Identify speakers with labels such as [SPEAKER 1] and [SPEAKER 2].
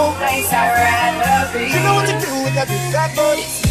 [SPEAKER 1] no place I'd rather be. You know what to
[SPEAKER 2] do with that big fat boy.